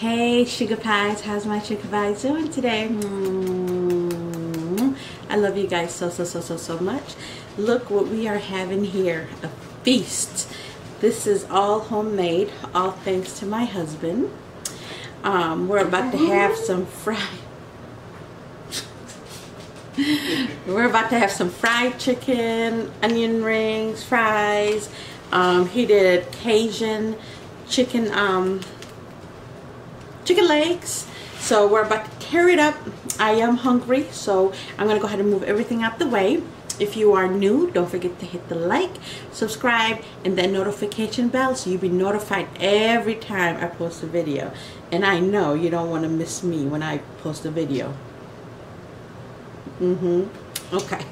Hey sugar pies, how's my sugar pies doing today? Mm, I love you guys so so so so so much. Look what we are having here, a feast. This is all homemade, all thanks to my husband. Um, we're about to have some fried we're about to have some fried chicken, onion rings, fries. Um, he did Cajun chicken um, chicken legs. So we're about to tear it up. I am hungry, so I'm gonna go ahead and move everything out the way. If you are new, don't forget to hit the like, subscribe, and that notification bell so you'll be notified every time I post a video. And I know you don't want to miss me when I post a video. Mm-hmm. Okay.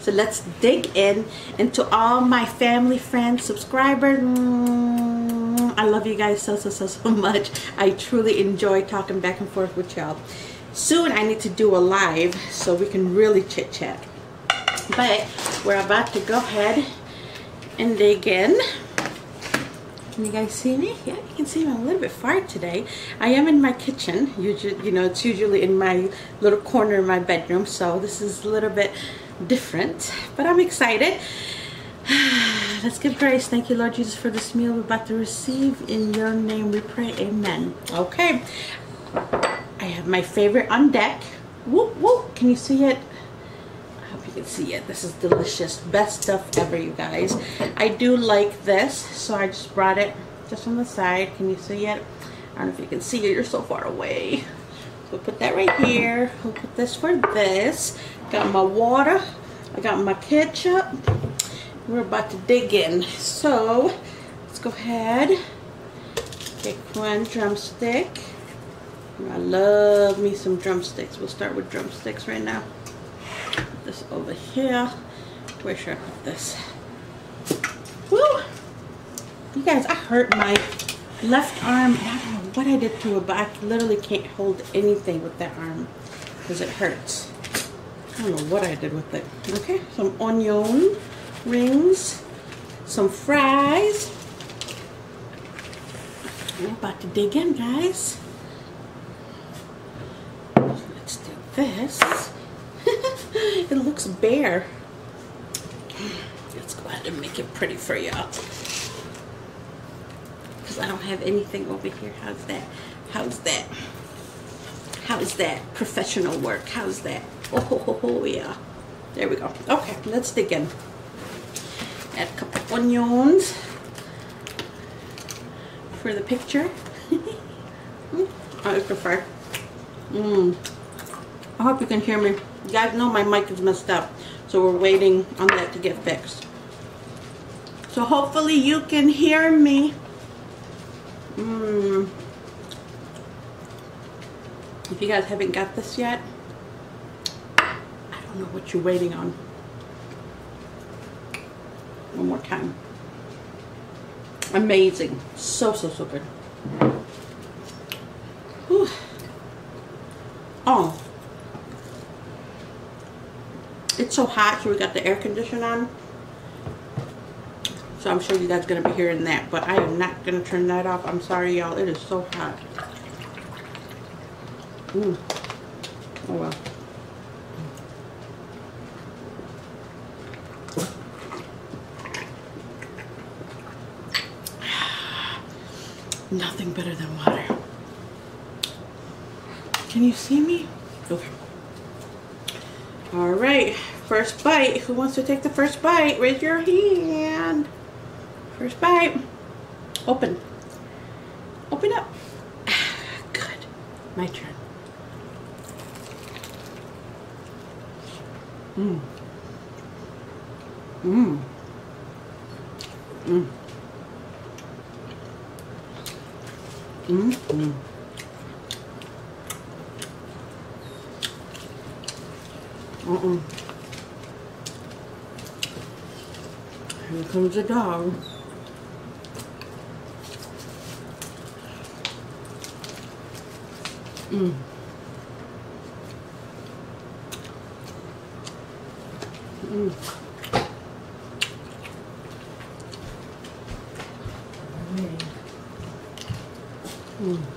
So let's dig in. And to all my family, friends, subscribers, mm, I love you guys so, so, so, so much. I truly enjoy talking back and forth with y'all. Soon I need to do a live so we can really chit chat. But we're about to go ahead and dig in. Can you guys see me? Yeah, you can see me I'm a little bit far today. I am in my kitchen. Usually, you know, it's usually in my little corner in my bedroom. So this is a little bit different, but I'm excited. Let's give grace. Thank you, Lord Jesus, for this meal we're about to receive. In your name we pray, amen. Okay. I have my favorite on deck. Whoop, whoop. Can you see it? I hope you can see it. This is delicious. Best stuff ever, you guys. I do like this, so I just brought it just on the side. Can you see it? I don't know if you can see it. You're so far away. We'll put that right here. We'll put this for this. Got my water. I got my ketchup. We're about to dig in. So let's go ahead. Take one drumstick. I love me some drumsticks. We'll start with drumsticks right now. Put this over here. Where should I put this? Woo! You guys, I hurt my left arm. I don't know what I did to it, but I literally can't hold anything with that arm because it hurts. I don't know what I did with it. Okay, some onion rings, some fries. We're about to dig in, guys. Let's do this. it looks bare. Let's go ahead and make it pretty for y'all. Because I don't have anything over here. How's that? How's that? How's that professional work? How's that? Oh, ho, ho, ho, yeah. There we go. Okay, let's dig in. Add a couple onions for the picture. Mm, I prefer. Mmm. I hope you can hear me. You guys know my mic is messed up, so we're waiting on that to get fixed. So hopefully you can hear me. Mmm. If you guys haven't got this yet, I don't know what you're waiting on. One more time. Amazing. So, so, so good. Whew. Oh. It's so hot, so we got the air conditioner on. So I'm sure you guys going to be hearing that. But I am not going to turn that off. I'm sorry, y'all. It is so hot. Mm. Oh, well. Nothing better than water. Can you see me? Okay. All right, first bite. Who wants to take the first bite? Raise your hand. First bite. Open. Open up. Good. My turn. Mmm. Mmm. Mmm. Mmm. -mm. Uh-uh. Here comes the dog. Mm. Mm. Mm.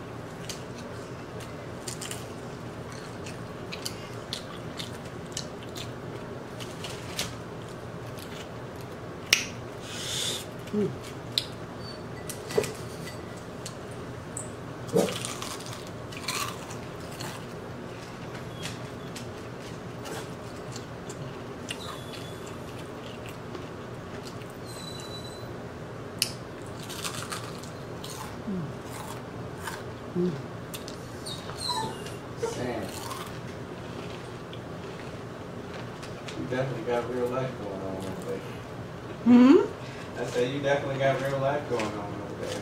Sam. You definitely got real life going on over there. Hmm? I say you definitely got real life going on over there.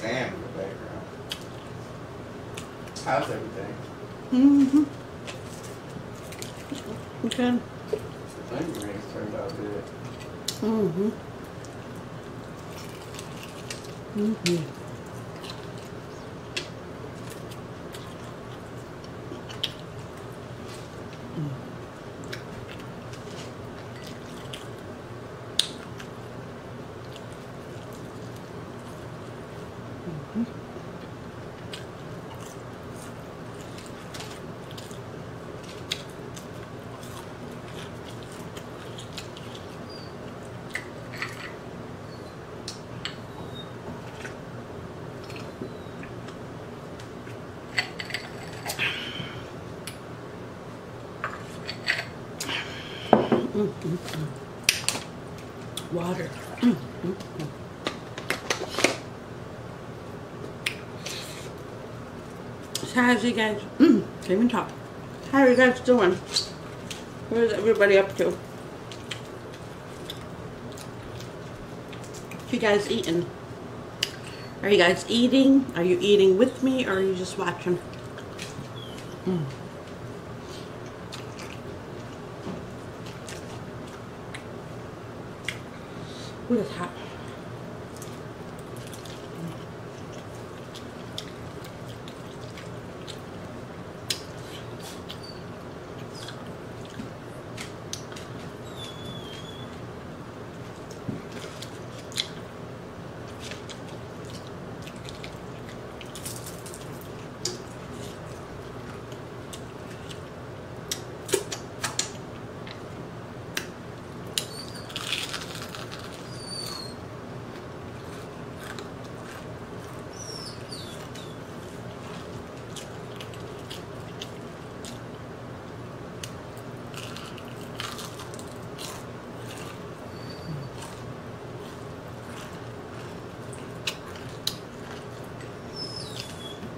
Sam in the background. How's everything? Mm-hmm. Okay. The finger rings turned out good. Mm-hmm. Mm-hmm. Water. How's you guys? Can't even talk. How are you guys doing? What is everybody up to? You guys eating? Are you guys eating? Are you eating with me or are you just watching? Mm. Ooh, that's hot.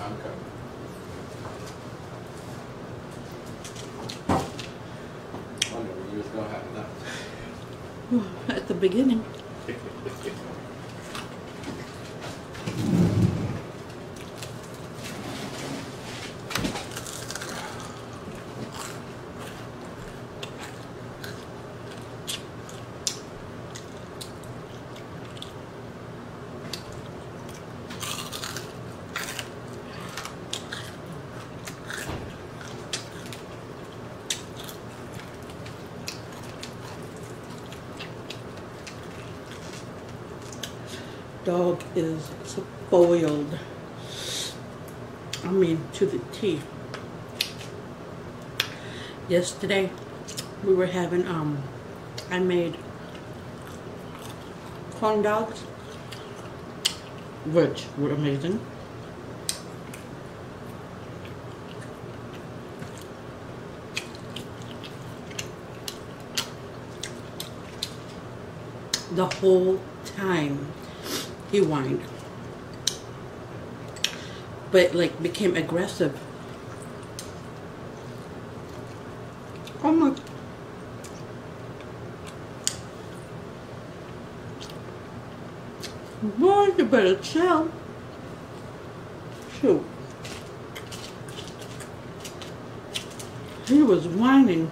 I'm coming. Wonder when you was gonna have enough. At the beginning. Dog is spoiled. I mean, to the teeth. yesterday we were having um I made corn dogs which were amazing. The whole time he whined. But like became aggressive. Oh my Boy, you better chill. Shoot. He was whining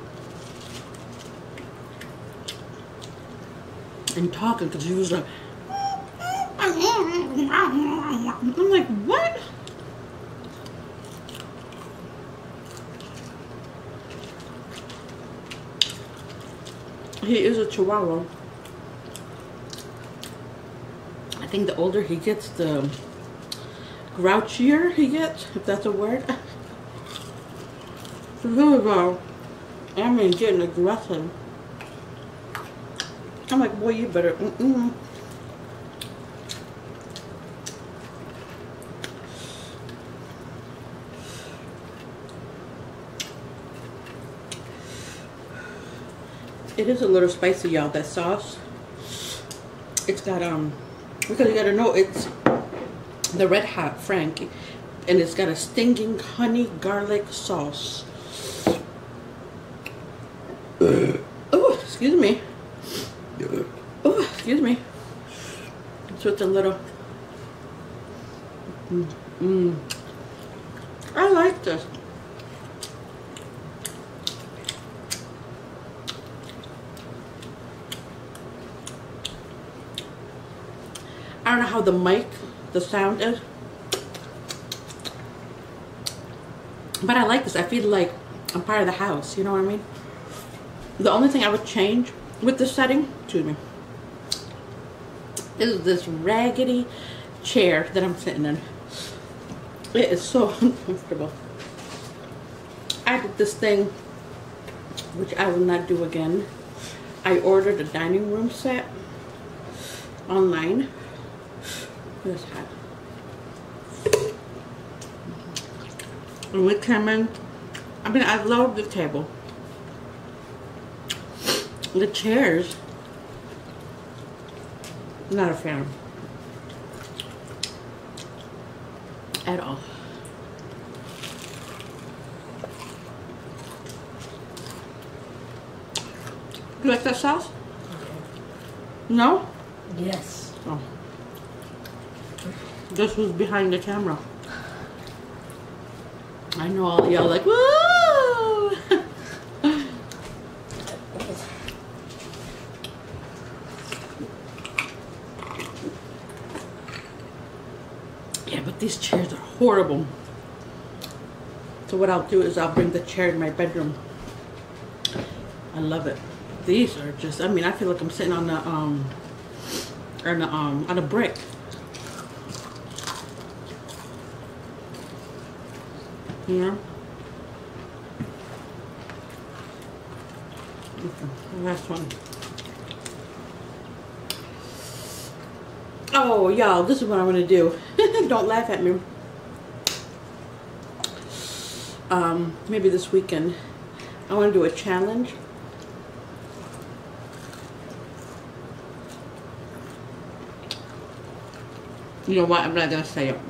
and talking because he was like, I'm like, what? He is a chihuahua. I think the older he gets, the grouchier he gets, if that's a word. so here we go. I mean, getting aggressive. I'm like, boy, you better. Mm -mm. It is a little spicy, y'all, that sauce. It's got, um, because you gotta know, it's the Red Hot Frank, and it's got a stinging honey garlic sauce. oh, excuse me. Oh, excuse me. It's a little. Mm, mm. I like this. I don't know how the mic, the sound is. But I like this. I feel like I'm part of the house. You know what I mean? The only thing I would change with the setting, excuse me, is this raggedy chair that I'm sitting in. It is so uncomfortable. I did this thing, which I will not do again. I ordered a dining room set online. This. And we in. I mean, I love the table. The chairs. Not a fan. At all. You like that sauce? No? Yes. Oh. This was behind the camera. I know all y'all like, woo! yeah, but these chairs are horrible. So what I'll do is I'll bring the chair in my bedroom. I love it. These are just, I mean, I feel like I'm sitting on the, um, on the, um, on a brick. Know? Okay, last one. Oh, y'all, this is what I'm gonna do. Don't laugh at me. Um, maybe this weekend, I want to do a challenge. You know what? I'm not gonna say it.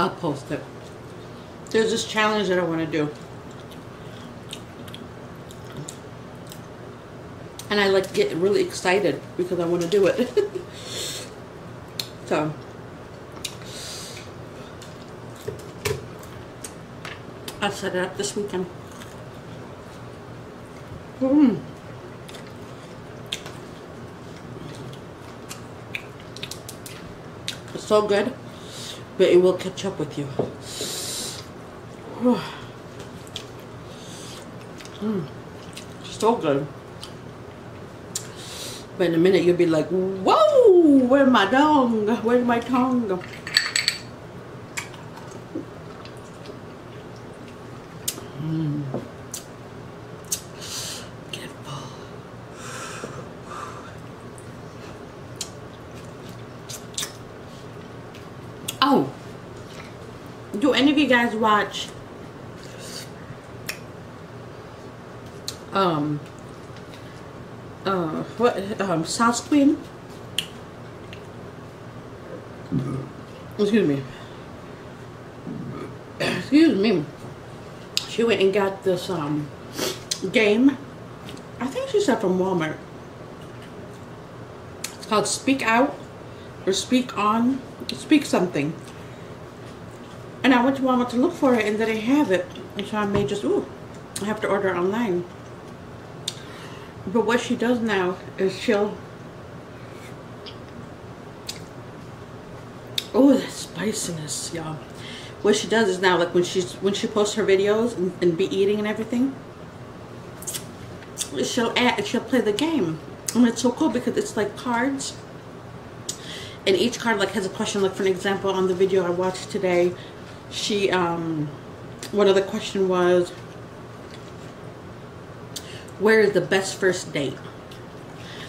I'll post it. There's this challenge that I want to do. And I like get really excited because I want to do it. so. I'll set it up this weekend. Mmm. It's so good, but it will catch up with you. mm. So good. But in a minute you'll be like, whoa, where's my tongue? Where's my tongue? Do any of you guys watch um uh what um South Queen? Excuse me. Excuse me. She went and got this um game. I think she said from Walmart. It's called Speak Out or Speak On. Speak something. And I went to Walmart to look for it and they didn't have it. And so I may just, ooh, I have to order online. But what she does now is she'll, oh, that spiciness, y'all. What she does is now, like when she's when she posts her videos and, and be eating and everything, she'll add, she'll play the game, and it's so cool because it's like cards, and each card like has a question. Like for an example, on the video I watched today, she um, one of the question was, where is the best first date?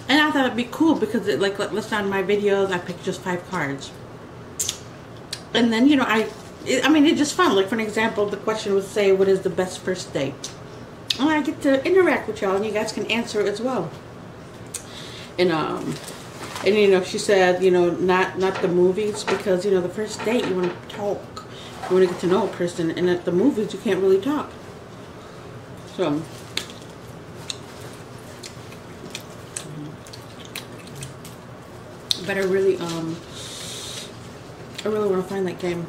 And I thought it'd be cool because it like let's on my videos I picked just five cards. And then you know I, it, I mean it's just fun. Like for an example, the question would say, "What is the best first date?" And I get to interact with y'all, and you guys can answer as well. And um, and you know she said, you know, not not the movies because you know the first date you want to talk, you want to get to know a person, and at the movies you can't really talk. So. But I really, um, I really want to find that game.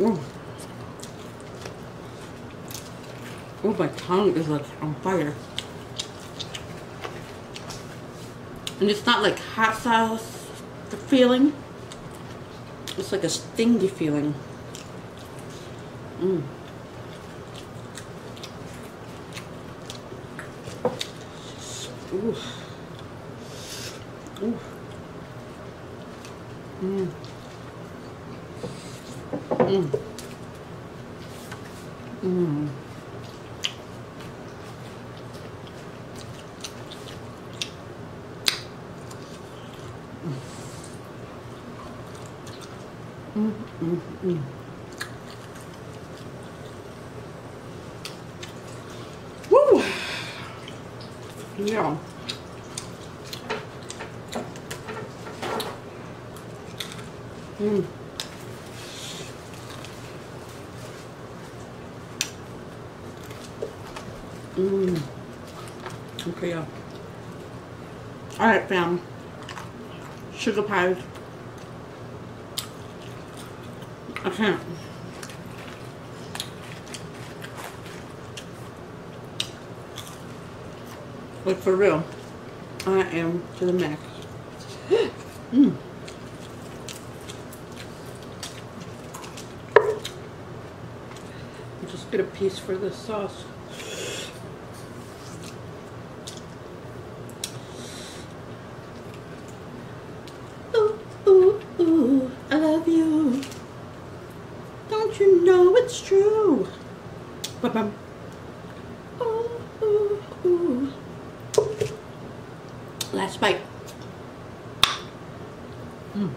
Ooh. Oh, my tongue is like on fire. And it's not like hot sauce the feeling. It's like a stingy feeling. Mm. Ooh. Ooh. Mmm. Mmm. Mmm. Mm, mm, mm. Woo! Yeah. Mm. Mm. Okay, yeah. Alright, fam. Sugar pies. I can't. Like for real, I am to the max. mm. Just get a piece for the sauce. Ooh, ooh, ooh, I love you. Don't you know it's true? Ba-bum. Ooh, ooh, ooh. Last bite. Mm.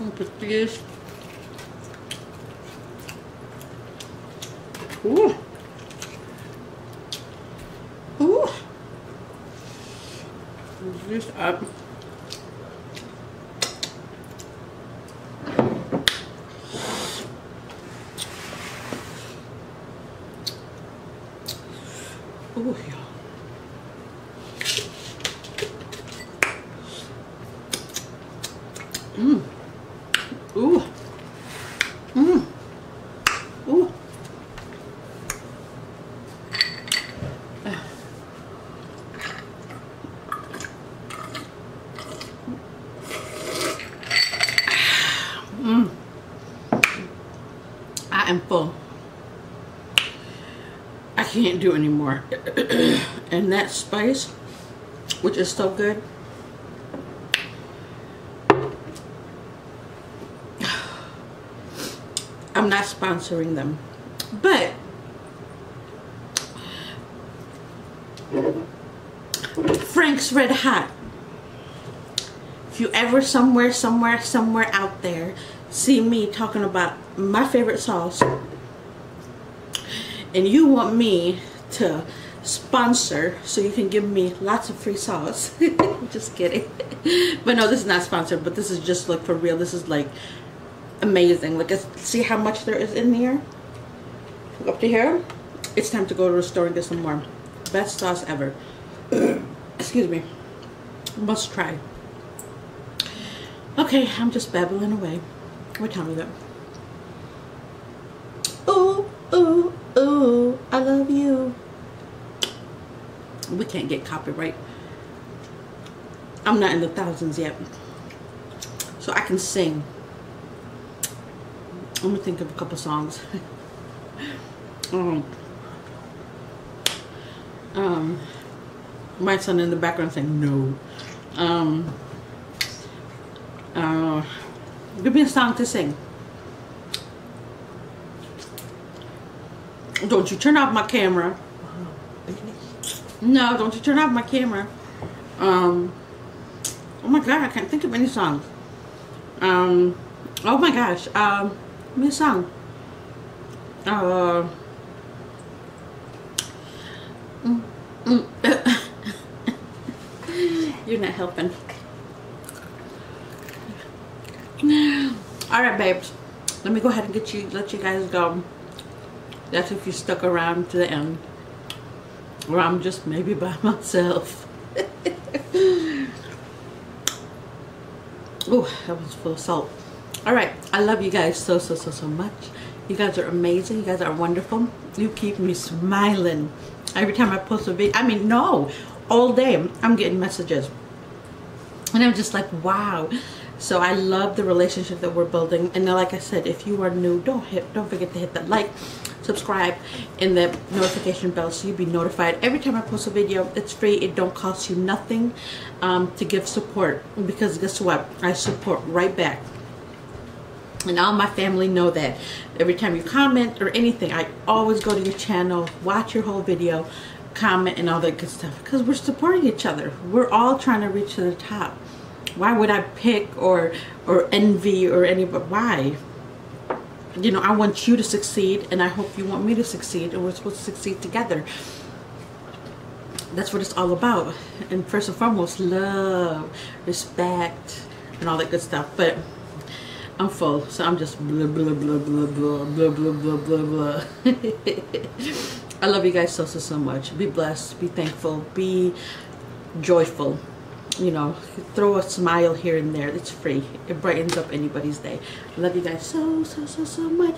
I'll put this. Ooh. Ooh. This up. Um, Ooh, yeah. Mmm. Ooh. Mmm. Ooh. Mmm. I am full. I can't do anymore. and that spice, which is so good. I'm not sponsoring them. But Frank's Red Hot. if you ever somewhere, somewhere, somewhere out there see me talking about my favorite sauce and you want me to sponsor so you can give me lots of free sauce? Just kidding. But no this is not sponsored but this is just like for real. This is like amazing. Look see how much there is in here? Up to here. It's time to go to the store and get some more. Best sauce ever. Excuse me. Must try. Okay i'm just babbling away. What time is it ooh ooh ooh i love you can't get copyright i'm not in the thousands yet so i can sing let me think of a couple songs um, um, my son in the background saying no. Um, uh, give me a song to sing. Don't you turn off my camera. No, don't you turn off my camera. Um, oh my god, I can't think of any songs. Um, oh my gosh, um, me song. Uh. You're not helping. All right, babes. Let me go ahead and get you, let you guys go. That's if you stuck around to the end. Or I'm just maybe by myself. oh, that was full of salt. All right. I love you guys so, so, so, so much. You guys are amazing. You guys are wonderful. You keep me smiling. Every time I post a video. I mean, no. All day I'm getting messages. And I'm just like, wow. So I love the relationship that we're building. And like I said, if you are new, don't hit, don't forget to hit that like, subscribe, and the notification bell so you'll be notified every time I post a video. It's free. It don't cost you nothing um, to give support. Because guess what? I support right back and all my family know that every time you comment or anything i always go to your channel watch your whole video comment and all that good stuff because we're supporting each other we're all trying to reach to the top why would i pick or or envy or anybody why you know i want you to succeed and i hope you want me to succeed and we're supposed to succeed together that's what it's all about and first and foremost love respect and all that good stuff but I'm full, so I'm just blah, blah, blah, blah, blah, blah, blah, blah, blah, blah. I love you guys so, so, so much. Be blessed, be thankful, be joyful. You know, throw a smile here and there. It's free. It brightens up anybody's day. Love you guys so, so, so, so much.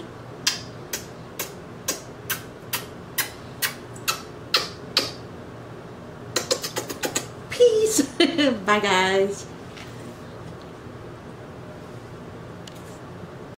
Peace. Bye, guys.